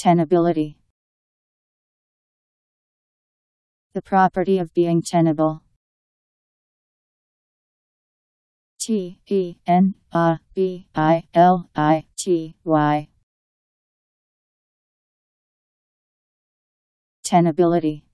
Tenability. The property of being tenable. T E N A B I L I T Y. Tenability.